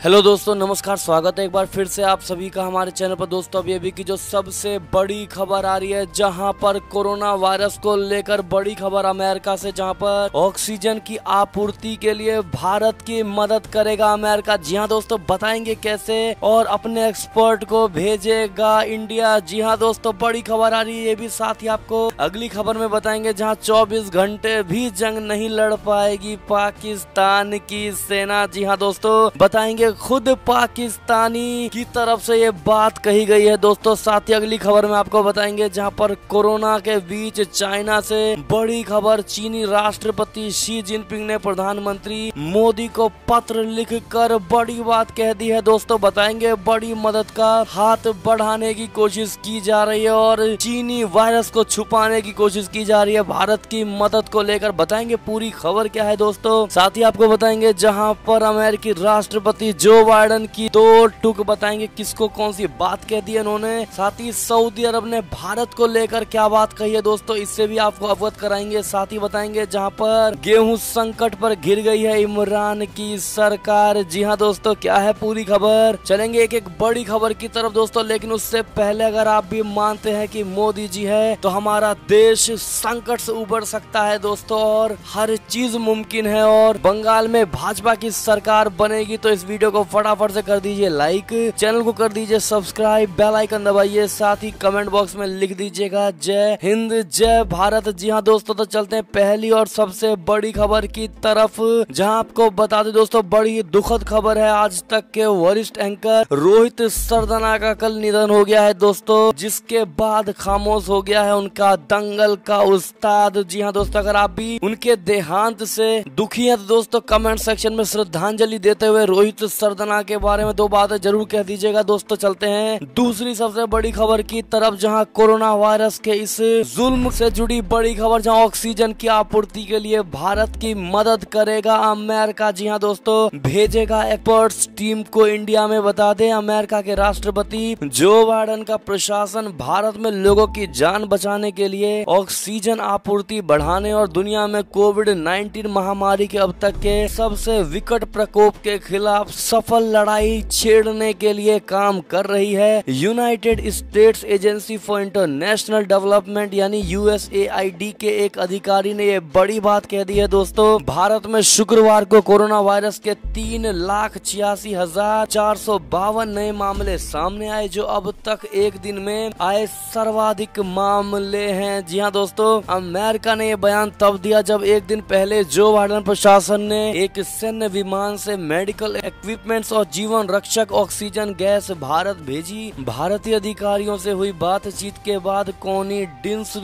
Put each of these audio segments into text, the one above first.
Hello दोस्तों, नमस्कार, स्वागत है एक बार फिर से आप सभी का हमारे चैनल पर। दोस्तों, अभी अभी की जो सबसे बड़ी खबर आ रही है, जहाँ पर कोरोना वायरस को लेकर बड़ी खबर अमेरिका से, जहाँ पर ऑक्सीजन की आपूर्ति के लिए भारत की मदद करेगा अमेरिका। जी हाँ दोस्तों, बताएँगे कैसे और अपने एक्सपर्ट को भेजेगा इंडिया। जी हाँ दोस्तों, बड़ी खबर आ रही है, ये भी साथ ही आपको अगली खबर में बताएँगे, जहाँ चौबीस घंटे भी जंग नहीं लड़ पाएगी पाकिस्तान की सेना। जी हाँ दोस्तों, बताएँगे खुद पाकिस्तानी की तरफ़ से ये बात कही गई है। दोस्तों, साथ ही अगली खबर में आपको बताएँगे, जहाँ पर कोरोना के बीच चाइना से बड़ी खबर चीनी राष्ट्रपति शी जिनपिंग ने प्रधानमंत्री मोदी को पत्र लिखकर बड़ी बात कह दी है। दोस्तों, बताएँगे, बड़ी मदद का हाथ बढ़ाने की कोशिश की जा रही है और चीनी वायरस को छुपाने की कोशिश की जा रही है। भारत की मदद को लेकर बताएँगे, पूरी खबर क्या है दोस्तों? साथ ही आपको बताएँगे, जहाँ पर अमेरिकी राष्ट्रपति जो बाइडन की दो टुक बताएँगे, किसको कौन सी बात कह दी उन्होंने साथ ही सऊदी अरब ने भारत को लेकर क्या बात कही है दोस्तों? इससे भी आपको अवगत कराएँगे, साथ ही बताएँगे जहाँ पर गेहूँ संकट पर घिर गई है इमरान की सरकार। जी हाँ दोस्तों, क्या है पूरी खबर? चलेंगे एक एक बड़ी खबर की तरफ़ दोस्तों, लेकिन उससे पहले अगर आप भी मानते हैं कि मोदी जी है तो हमारा देश संकट से उबर सकता है दोस्तों, और हर चीज़ मुमकिन है, और बंगाल में भाजपा की सरकार बनेगी तो इस वीडियो वीडियो को फटाफट से कर दीजिए लाइक चैनल को कर दीजिए सब्सक्राइब बेल आइकन दबाइए, साथ ही कमेंट बॉक्स में लिख दीजिएगा जय हिंद, जय भारत। जी हाँ दोस्तों तो चलते हैं पहली और सबसे बड़ी खबर की तरफ़, जहाँ आपको बता दें दोस्तों, बड़ी दुखद खबर है। आज तक के वरिष्ठ एंकर रोहित सरदना का कल निधन हो गया है दोस्तों, जिसके बाद खामोश हो गया है उनका दंगल का उस्ताद। जी हाँ दोस्तों, अगर आप भी उनके देहांत से दुखी हैं तो दोस्तों कमेंट सेक्शन में श्रद्धांजलि देते हुए रोहित सरदना के बारे में दो बातें ज़रूर कह दीजिएगा। दोस्तों, चलते हैं दूसरी सबसे बड़ी खबर की तरफ़, जहाँ कोरोना वायरस के इस जुल्म से जुड़ी बड़ी खबर, जहाँ ऑक्सीजन की आपूर्ति के लिए भारत की मदद करेगा अमेरिका। जी हाँ दोस्तों, भेजेगा एक्सपर्ट्स टीम को इंडिया में बता दे, अमेरिका के राष्ट्रपति जो बाइडन का प्रशासन भारत में लोगों की जान बचाने के लिए ऑक्सीजन आपूर्ति बढ़ाने और दुनिया में कोविड 19 महामारी के अब तक के सबसे विकट प्रकोप के खिलाफ सफल लड़ाई छेड़ने के लिए काम कर रही है। United States Agency for International Development यानी यूएसएआईडी के एक अधिकारी ने ये बड़ी बात कह दी है दोस्तों। भारत में शुक्रवार को कोरोना वायरस के तीन लाख छियासी हज़ार चार सौ बावन नए मामले सामने आए, जो अब तक एक दिन में आए सर्वाधिक मामले हैं। जी हाँ दोस्तों, अमेरिका ने ये बयान तब दिया जब एक दिन पहले जो बाइडन प्रशासन ने एक सैन्य विमान से मेडिकल इक्विप इक्विपमेंट्स और जीवन रक्षक ऑक्सीजन गैस भारत भेजी। भारतीय अधिकारियों से हुई बातचीत के बाद कोनी डिंस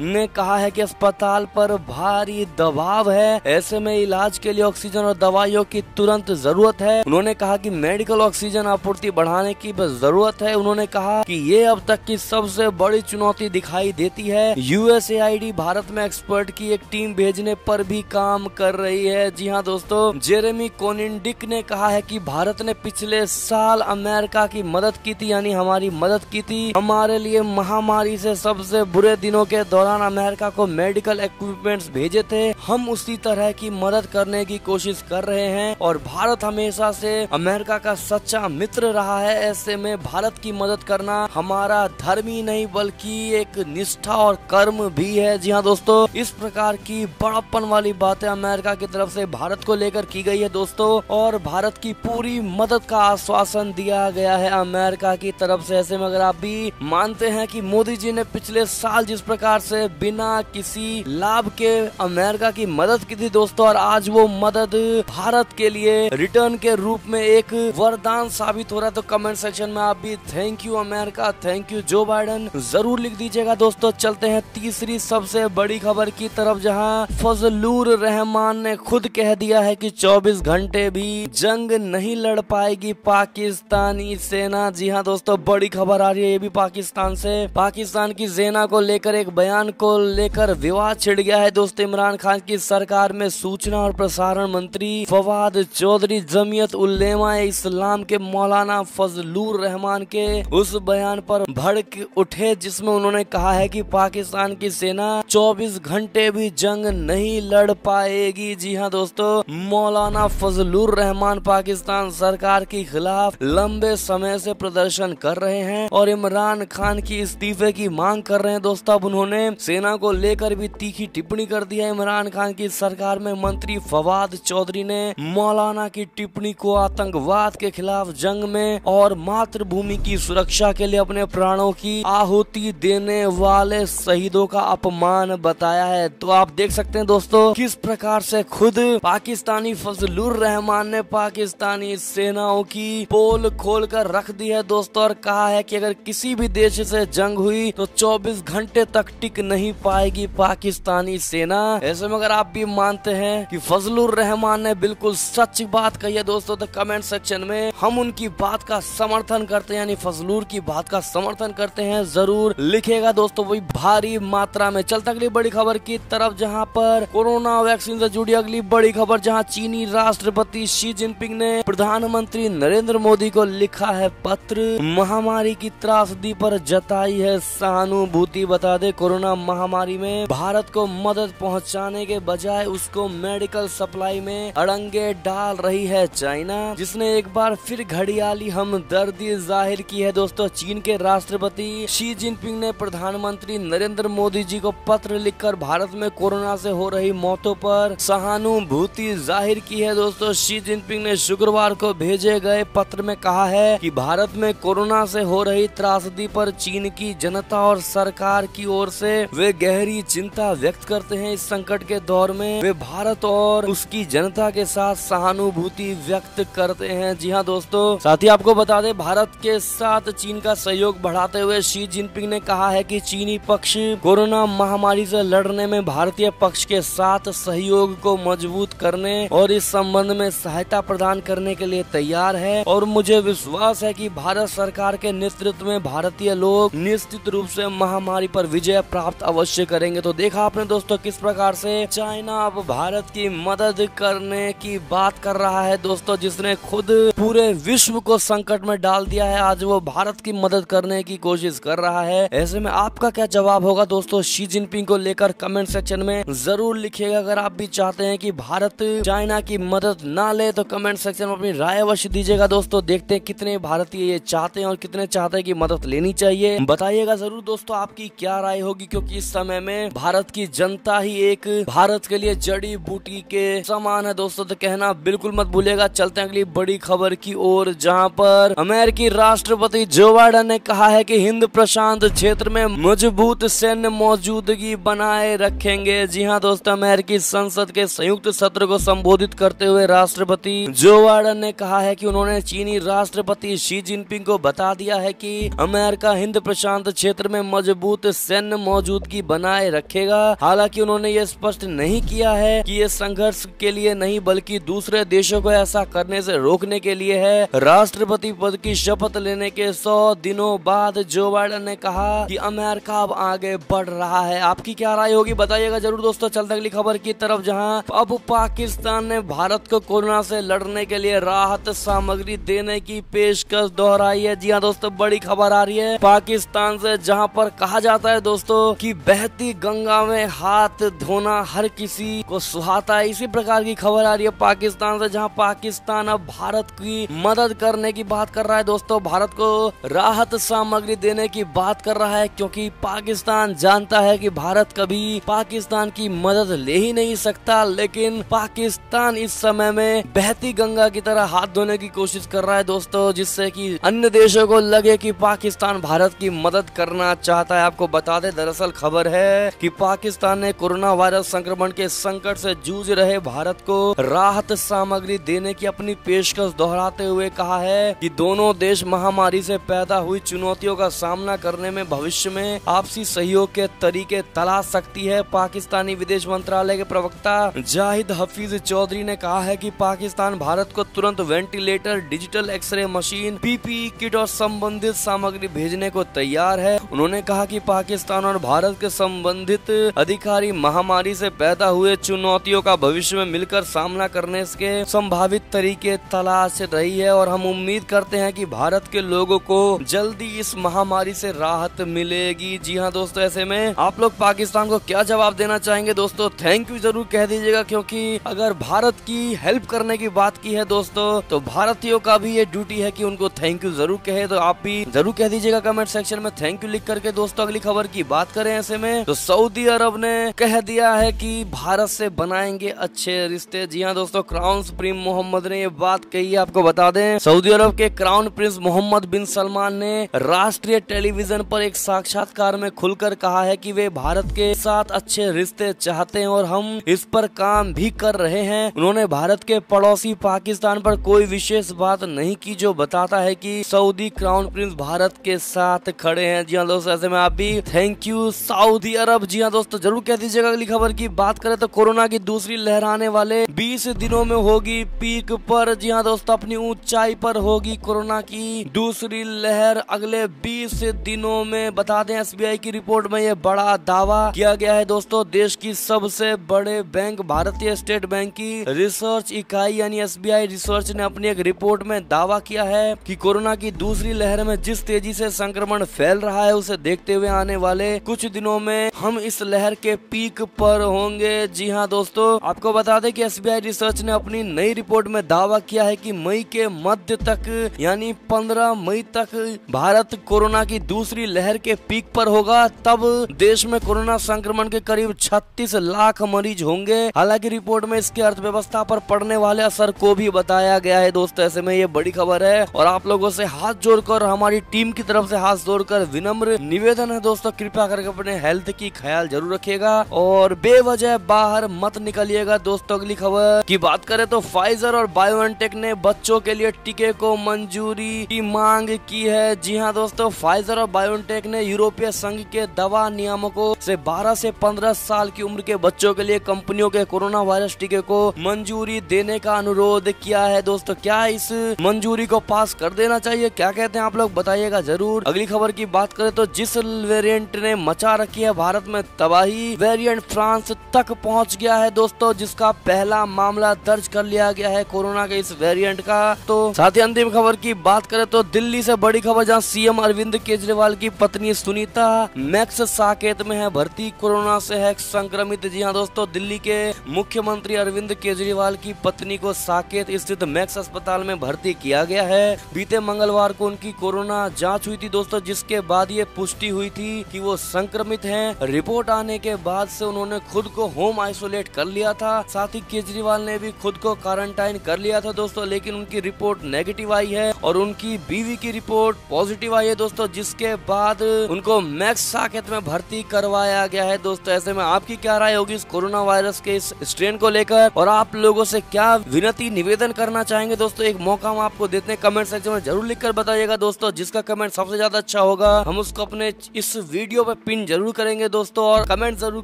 ने कहा है कि अस्पताल पर भारी दबाव है। ऐसे में इलाज के लिए ऑक्सीजन और दवाइयों की तुरंत ज़रूरत है। उन्होंने कहा कि मेडिकल ऑक्सीजन आपूर्ति बढ़ाने की ज़रूरत है। उन्होंने कहा कि ये अब तक की सबसे बड़ी चुनौती दिखाई देती है। यूएसएआईडी भारत में एक्सपर्ट की एक टीम भेजने पर भी काम कर रही है। जी हाँ दोस्तों जेरेमी कोनिंडिक ने कहा है कि भारत ने पिछले साल अमेरिका की मदद की थी, यानी हमारी मदद की थी। हमारे लिए महामारी से सबसे बुरे दिनों के दौरान अमेरिका को मेडिकल इक्विपमेंट्स भेजे थे। हम उसी तरह की मदद करने की कोशिश कर रहे हैं और भारत हमेशा से अमेरिका का सच्चा मित्र रहा है। ऐसे में भारत की मदद करना हमारा धर्म ही नहीं, बल्कि एक निष्ठा और कर्म भी है। जी हाँ दोस्तों, इस प्रकार की बड़प्पन वाली बातें अमेरिका की तरफ़ से भारत को लेकर की गई है दोस्तों। और भारत की पूरी मदद का आश्वासन दिया गया है अमेरिका की तरफ़ से। ऐसे में अगर आप भी मानते हैं कि मोदी जी ने पिछले साल जिस प्रकार से बिना किसी लाभ के अमेरिका की मदद की थी दोस्तों, और आज वो मदद भारत के लिए रिटर्न के रूप में एक वरदान साबित हो रहा है तो कमेंट सेक्शन में आप भी thank you America thank you Joe Biden ज़रूर लिख दीजिएगा दोस्तों। चलते हैं तीसरी सबसे बड़ी खबर की तरफ़, जहाँ फजलूर रहमान ने खुद कह दिया है कि 24 घंटे भी जंग नहीं लड़ पाएगी पाकिस्तानी सेना। जी हाँ दोस्तों, बड़ी खबर आ रही है ये भी पाकिस्तान से। पाकिस्तान की सेना को लेकर एक बयान को लेकर विवाद छिड़ गया है। दोस्तों, इमरान खान की सरकार में सूचना और प्रसारण मंत्री फवाद चौधरी, जमीयत उल्लेमा इस्लाम के मौलाना फजलूर रहमान के उस बयान पर भड़क उठे, जिसमें उन्होंने कहा है कि पाकिस्तान की सेना 24 घंटे भी जंग नहीं लड़ पाएगी। जी हाँ दोस्तों, मौलाना फजलूर रहमान पाकिस्तान पाकिस्तान सरकार के खिलाफ लंबे समय से प्रदर्शन कर रहे हैं और इमरान खान की इस्तीफे की मांग कर रहे हैं। दोस्तों, अब उन्होंने सेना को लेकर भी तीखी टिप्पणी कर दी है। इमरान खान की सरकार में मंत्री फवाद चौधरी ने मौलाना की टिप्पणी को आतंकवाद के खिलाफ जंग में और मातृभूमि की सुरक्षा के लिए अपने प्राणों की आहुति देने वाले शहीदों का अपमान बताया है। तो आप देख सकते हैं दोस्तों, किस प्रकार से खुद पाकिस्तानी फजलुर रहमान ने पाकिस्तानी सेनाओं की पोल खोल कर रख दी है दोस्तों, और कहा है कि अगर किसी भी देश से जंग हुई तो 24 घंटे तक टिक नहीं पाएगी पाकिस्तानी सेना। ऐसे में अगर आप भी मानते हैं कि फजलुर रहमान ने बिल्कुल सच बात कही है दोस्तों तो कमेंट सेक्शन में हम उनकी बात का समर्थन करते हैं, यानी फजलूर की बात का समर्थन करते हैं, ज़रूर लिखेगा दोस्तों वही भारी मात्रा में। चलता अगली बड़ी खबर की तरफ़, जहाँ पर कोरोना वैक्सीन से जुड़ी अगली बड़ी खबर, जहाँ चीनी राष्ट्रपति शी जिनपिंग ने प्रधानमंत्री नरेंद्र मोदी को लिखा है पत्र। महामारी की त्रासदी पर जताई है सहानुभूति। बता दे, कोरोना महामारी में भारत को मदद पहुँचाने के बजाय उसको मेडिकल सप्लाई में अड़ंगे डाल रही है चाइना, जिसने एक बार फिर घड़ियाली हमदर्दी ज़ाहिर की है। दोस्तों, चीन के राष्ट्रपति शी जिनपिंग ने प्रधानमंत्री नरेंद्र मोदी जी को पत्र लिखकर भारत में कोरोना से हो रही मौतों पर सहानुभूति ज़ाहिर की है। दोस्तों, शी जिनपिंग ने शुक्रवार को भेजे गए पत्र में कहा है कि भारत में कोरोना से हो रही त्रासदी पर चीन की जनता और सरकार की ओर से वे गहरी चिंता व्यक्त करते हैं। इस संकट के दौर में वे भारत और उसकी जनता के साथ सहानुभूति व्यक्त करते हैं। जी हाँ दोस्तों, साथ ही आपको बता दें, भारत के साथ चीन का सहयोग बढ़ाते हुए शी जिनपिंग ने कहा है कि चीनी पक्ष कोरोना महामारी से लड़ने में भारतीय पक्ष के साथ सहयोग को मज़बूत करने और इस संबंध में सहायता प्रदान करने के लिए तैयार है और मुझे विश्वास है कि भारत सरकार के नेतृत्व में भारतीय लोग निश्चित रूप से महामारी पर विजय प्राप्त अवश्य करेंगे। तो देखा आपने दोस्तों किस प्रकार से चाइना अब भारत की मदद करने की बात कर रहा है दोस्तों, जिसने खुद पूरे विश्व को संकट में डाल दिया है। आज वो भारत की मदद करने की कोशिश कर रहा है। ऐसे में आपका क्या जवाब होगा दोस्तों? शी जिनपिंग को लेकर कमेंट सेक्शन में ज़रूर लिखिएगा। अगर आप भी चाहते हैं कि भारत चाइना की मदद ना ले तो कमेंट सेक्शन में अपनी राय अवश्य दीजिएगा दोस्तों। देखते हैं कितने भारतीय ये चाहते हैं और कितने चाहते हैं कि मदद लेनी चाहिए। बताइएगा ज़रूर दोस्तों आपकी क्या राय होगी, क्योंकि इस समय में भारत की जनता ही एक भारत के लिए जड़ी बूटी के समान है दोस्तों। तो कहना बिल्कुल मत भूलिएगा। चलते हैं अगली बड़ी खबर की ओर, जहाँ पर अमेरिकी राष्ट्रपति जो बाइडन ने कहा है की हिंद प्रशांत क्षेत्र में मज़बूत सैन्य मौजूदगी बनाए रखेंगे। जी हाँ दोस्तों, अमेरिकी संसद के संयुक्त सत्र को संबोधित करते हुए राष्ट्रपति जो बाइडन ने कहा है कि उन्होंने चीनी राष्ट्रपति शी जिनपिंग को बता दिया है कि अमेरिका हिंद प्रशांत क्षेत्र में मज़बूत सैन्य मौजूदगी बनाए रखेगा। हालाँकि उन्होंने ये स्पष्ट नहीं किया है कि ये संघर्ष के लिए नहीं, बल्कि दूसरे देशों को ऐसा करने से रोकने के लिए है। राष्ट्रपति पद की शपथ लेने के सौ दिनों बाद जो बाइडन ने कहा कि अमेरिका अब आगे बढ़ रहा है। आपकी क्या राय होगी? बताइएगा ज़रूर दोस्तों चलते अगली खबर की तरफ़। जहाँ अब पाकिस्तान ने भारत को कोरोना से लड़ने के लिए राहत सामग्री देने की पेशकश दोहराई है। जी हाँ दोस्तों, बड़ी खबर आ रही है पाकिस्तान से, जहाँ पर कहा जाता है दोस्तों कि बहती गंगा में हाथ धोना हर किसी को सुहाता है। इसी प्रकार की खबर आ रही है पाकिस्तान से, जहाँ पाकिस्तान अब भारत की मदद करने की बात कर रहा है। दोस्तों, भारत को राहत सामग्री देने की बात कर रहा है, क्योंकि पाकिस्तान जानता है कि भारत कभी पाकिस्तान की मदद ले ही नहीं सकता, लेकिन पाकिस्तान इस समय में बहती गंगा की तरह हाथ धोने की कोशिश कर रहा है दोस्तों, जिससे कि अन्य देशों को लगे कि पाकिस्तान भारत की मदद करना चाहता है। आपको बता दें, दरअसल खबर है कि पाकिस्तान ने कोरोना वायरस संक्रमण के संकट से जूझ रहे भारत को राहत सामग्री देने की अपनी पेशकश दोहराते हुए कहा है कि दोनों देश महामारी से पैदा हुई चुनौतियों का सामना करने में भविष्य में आपसी सहयोग के तरीके तलाश सकती है। पाकिस्तानी विदेश मंत्रालय के प्रवक्ता जाहिद हफीज चौधरी ने कहा है कि पाकिस्तान भारत को तुरंत ventilator, digital X-ray machine PP kit और संबंधित सामग्री भेजने को तैयार है। उन्होंने कहा कि पाकिस्तान और भारत के संबंधित अधिकारी महामारी से पैदा हुए चुनौतियों का भविष्य में मिलकर सामना करने के संभावित तरीके तलाश रही है और हम उम्मीद करते हैं कि भारत के लोगों को जल्दी इस महामारी से राहत मिलेगी। जी हाँ दोस्तों, ऐसे में आप लोग पाकिस्तान को क्या जवाब देना चाहेंगे दोस्तों? थैंक यू ज़रूर कह दीजिएगा, क्योंकि अगर भारत की हेल्प करने की बात की है दोस्तों तो भारतीयों का भी ये ड्यूटी है कि उनको थैंक यू ज़रूर कहे। तो आप भी ज़रूर कह दीजिएगा कमेंट सेक्शन में थैंक यू लिख करके दोस्तों, अगली खबर की बात करें ऐसे में। तो सऊदी अरब ने कह दिया है कि भारत से बनाएँगे अच्छे रिश्ते। जी हाँ दोस्तों क्राउन प्रिंस मोहम्मद ने ये बात कही है आपको बता दें। सऊदी अरब के crown prince Mohammed bin Salman ने राष्ट्रीय टेलीविज़न पर एक साक्षात्कार में खुलकर कहा है कि वे भारत के साथ अच्छे रिश्ते चाहते हैं और हम इस पर काम भी कर रहे हैं। उन्होंने भारत के पड़ोसी पाकिस्तान पर कोई विशेष बात नहीं की जो बताता है कि सऊदी क्राउन प्रिंस भारत के साथ खड़े हैं। जी हाँ दोस्तों, ऐसे में आप भी थैंक यू सऊदी अरब। जी हाँ दोस्तों, ज़रूर कह दीजिएगा, अगली खबर की बात करें तो कोरोना की दूसरी लहर आने वाले 20 दिनों में होगी पीक पर। जी हाँ दोस्तों, अपनी ऊंचाई पर होगी कोरोना की दूसरी लहर। अगले 20 दिनों में बता दें एसबीआई की रिपोर्ट में यह बड़ा दावा किया गया है। दोस्तों, देश की सबसे बड़े बैंक, भारतीय स्टेट बैंक की रिसर्च इकाई यानी एसबीआई रिसर्च ने अपनी एक रिपोर्ट में दावा किया है कि कोरोना की दूसरी लहर में जिस तेज़ी से संक्रमण फैल रहा है, उसे देखते हुए आने वाले कुछ दिनों में हम इस लहर के पीक पर होंगे। जी हाँ दोस्तों, आपको बता दें कि एसबीआई रिसर्च ने अपनी नई रिपोर्ट में दावा किया है कि मई के मध्य तक, यानी 15 मई तक, भारत कोरोना की दूसरी लहर के पीक पर होगा। तब देश में कोरोना संक्रमण के करीब 36 लाख मरीज़ होंगे। हालाँकि रिपोर्ट में इसके अर्थव्यवस्था पर पड़ने वाले असर को भी बताया गया है दोस्तों, ऐसे में ये बड़ी खबर है और आप लोगों से हाथ जोड़कर, हमारी टीम की तरफ़ से हाथ जोड़कर विनम्र निवेदन है दोस्तों, कृपया करके अपने हेल्थ की ख्याल ज़रूर रखिएगा और बेवजह बाहर मत निकलिएगा दोस्तों, अगली खबर की बात करें तो फाइजर और बायोएनटेक ने बच्चों के लिए टीके को मंजूरी की मांग की है। जी हाँ दोस्तों फाइजर और बायोटेक ने यूरोपीय संघ के दवा नियामकों से 12 से 15 साल की उम्र के बच्चों के लिए कंपनियों के कोरोना वायरस टीके को मंजूरी देने का अनुरोध किया। है दोस्तों? क्या इस मंजूरी को पास कर देना चाहिए? क्या कहते हैं आप लोग? बताइएगा ज़रूर। अगली खबर की बात करें तो जिस वेरिएंट ने मचा रखी है भारत में, तबाही वेरिएंट फ्रांस तक पहुँच गया है दोस्तों, जिसका पहला मामला दर्ज कर लिया गया है कोरोना के इस वेरिएंट का। तो साथ ही अंतिम खबर की बात करें तो दिल्ली से बड़ी खबर, जहाँ सीएम अरविंद केजरीवाल की पत्नी सुनीता मैक्स साकेत में है, भर्ती कोरोना से है संक्रमित। जी हाँ दोस्तों, दिल्ली के मुख्यमंत्री अरविंद केजरीवाल की पत्नी को साकेत स्थित मैक्स अस्पताल में भर्ती किया गया है। बीते मंगलवार को उनकी कोरोना जाँच हुई थी दोस्तों, जिसके बाद ये पुष्टि हुई थी कि वो संक्रमित हैं। रिपोर्ट आने के बाद से उन्होंने खुद को होम आइसोलेट कर लिया था। साथ ही केजरीवाल ने भी खुद को क्वारंटाइन कर लिया था दोस्तों, लेकिन उनकी रिपोर्ट नेगेटिव आई है और उनकी बीवी की रिपोर्ट पॉजिटिव आई है दोस्तों, जिसके बाद उनको मैक्स साकेत में भर्ती करवाया गया है। दोस्तों, ऐसे में आपकी क्या राय होगी इस कोरोना वायरस के इस स्ट्रेन को लेकर? और आप लोगों से क्या विनती, निवेदन करना चाहेंगे दोस्तों, एक मौका हम आपको देते हैं। कमेंट सेक्शन में ज़रूर लिखकर बताइएगा दोस्तों, जिसका कमेंट सबसे ज़्यादा अच्छा होगा। हम उसको अपने इस वीडियो पे पिन ज़रूर करेंगे दोस्तों और कमेंट ज़रूर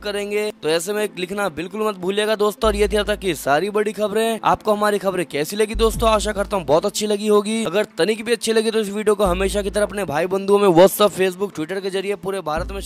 करेंगे। तो ऐसे में लिखना बिल्कुल मत भूलिएगा दोस्तों, और ये थी तक की सारी बड़ी खबरें, आपको हमारी खबरें कैसी लगी दोस्तों, आशा करता हूँ बहुत अच्छी लगी होगी। अगर तनिक भी अच्छी लगी तो इस वीडियो को हमेशा की तरह अपने भाई बंधुओं में व्हाट्सअप फेसबुक ट्विटर के ज़रिए पूरे भारत में